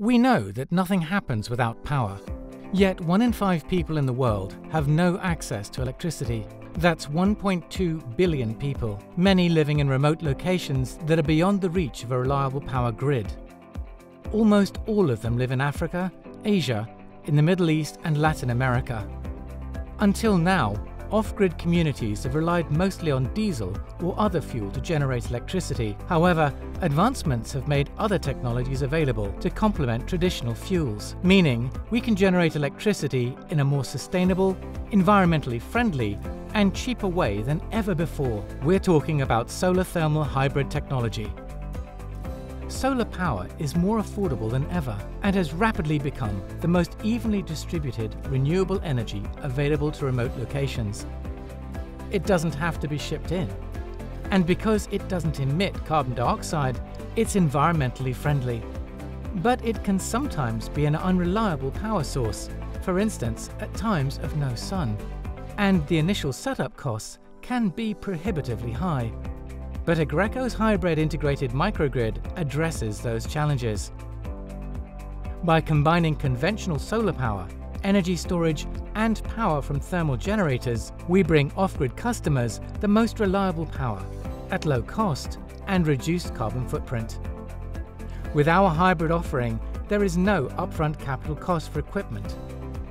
We know that nothing happens without power. Yet one in five people in the world have no access to electricity. That's 1.2 billion people, many living in remote locations that are beyond the reach of a reliable power grid. Almost all of them live in Africa, Asia, in the Middle East and Latin America. Until now, off-grid communities have relied mostly on diesel or other fuel to generate electricity. However, advancements have made other technologies available to complement traditional fuels, meaning we can generate electricity in a more sustainable, environmentally friendly and cheaper way than ever before. We're talking about solar thermal hybrid technology solar power is more affordable than ever and has rapidly become the most evenly distributed renewable energy available to remote locations. It doesn't have to be shipped in. And because it doesn't emit carbon dioxide, it's environmentally friendly. But it can sometimes be an unreliable power source, for instance, at times of no sun. And the initial setup costs can be prohibitively high. But Aggreko hybrid integrated microgrid addresses those challenges. By combining conventional solar power, energy storage and power from thermal generators, we bring off-grid customers the most reliable power at low cost and reduced carbon footprint. With our hybrid offering, there is no upfront capital cost for equipment.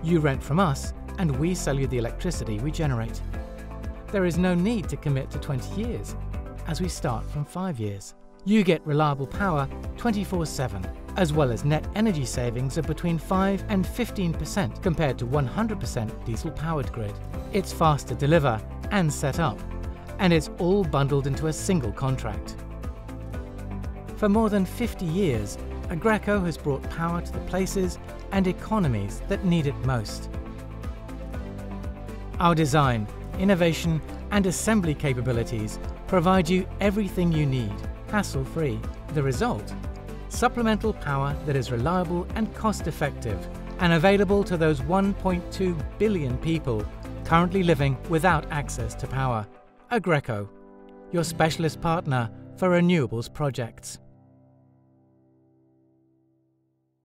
You rent from us and we sell you the electricity we generate. There is no need to commit to 20 years as we start from 5 years. You get reliable power 24-7, as well as net energy savings of between 5 and 15% compared to 100% diesel-powered grid. It's fast to deliver and set up, and it's all bundled into a single contract. For more than 50 years, Aggreko has brought power to the places and economies that need it most. Our design, innovation and assembly capabilities provide you everything you need, hassle-free. The result? Supplemental power that is reliable and cost-effective and available to those 1.2 billion people currently living without access to power. Aggreko, your specialist partner for renewables projects.